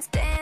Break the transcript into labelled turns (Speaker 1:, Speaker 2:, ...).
Speaker 1: Stand.